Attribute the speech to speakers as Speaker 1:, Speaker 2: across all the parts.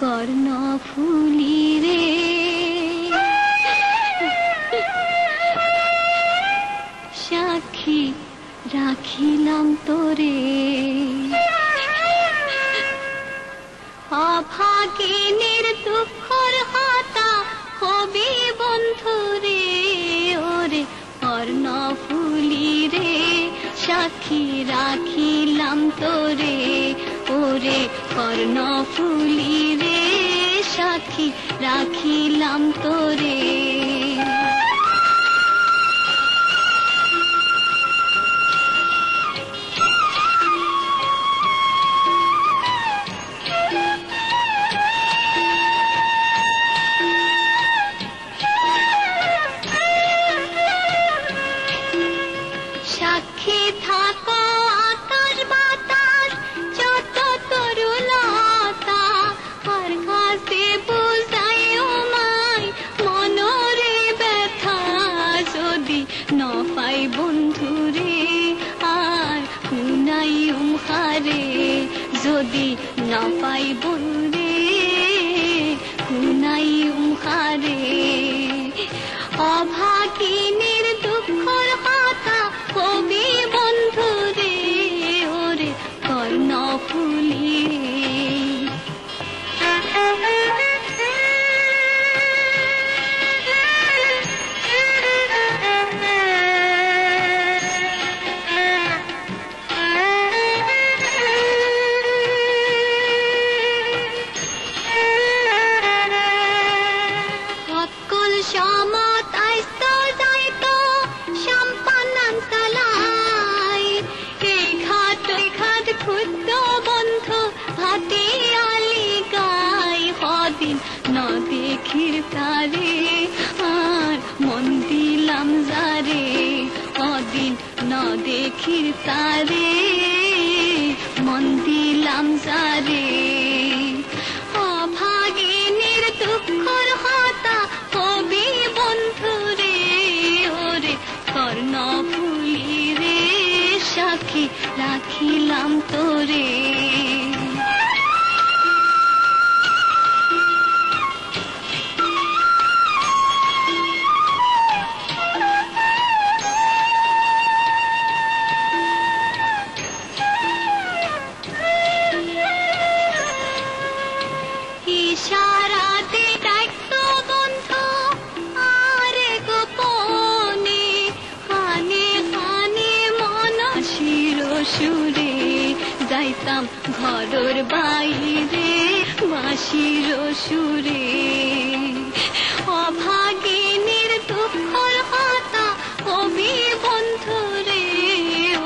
Speaker 1: কর্ণ কর্ণফুলি রে। সাক্ষী রাখিলাম তোরে। অভাগিনীর দুঃখর হাতা হবি বন্ধু রে। ওরে কর্ণ কর্ণফুলি রে, সাক্ষী রাখিলাম তোরে। ওরে কর্ণফুলি রে। সাক্ষী রাখিলাম তোরে। ন পাই বন্ধুরে আর কুনাই উমহারে যদি ন পাই বন্ধুরে কুনাই উমহারে দেখির তারে, আর মন দিলাম যারে, অদিন ন দেখির তারে, মন দিলাম যারে। অভাগিনীর দুঃখর হাতা কবি বন্ধুরে ওরে কর্ণ ফুলি রে, সাক্ষী রাখিলাম তোরে। যাইতাম ঘরের বাইরে বাসির সুরে। অভাগিনীর দুঃখর হাতা কবি বন্ধুরে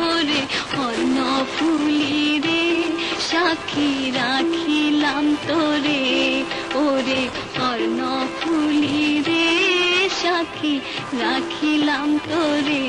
Speaker 1: ওরে অন্য ফুলি রে, সাক্ষী রাখিলাম তোরে। ওরে কর্ণ ফুলি রে, সাক্ষী রাখিলাম তোরে।